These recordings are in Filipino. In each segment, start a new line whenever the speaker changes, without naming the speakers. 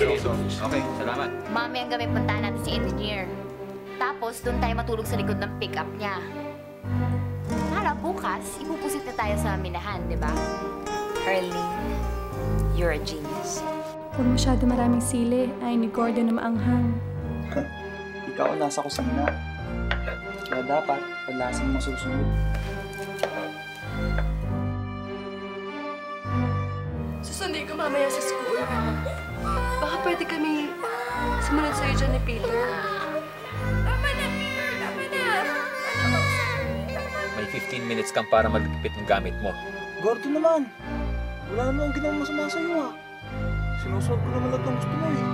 Okay, salamat.
Mami ang gabi puntahan natin si engineer. Tapos, doon tayo matulog sa likod ng pick-up niya. Para bukas, ipupusit na tayo sa minahan, di ba? Harleen, you're a genius.
Huwag masyado maraming sili. Ay ni Gordon na maanghang.
Ikaw ang nasa kusina. Kaya dapat, palasan mo susunod.
Susundin ko mamaya sa school. Baka pwede kami sumunod sa'yo dyan ni Peter. Tama na, Peter! Tama na!
May 15 minutes kang para magpipit ng gamit mo.
Gordon naman! Wala naman ang ginawa masama sa'yo ah. Sinusunod ko naman lahat ng gusto mo eh.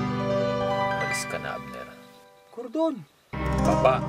Alis ka na, Abner.
Gordon!
Papa,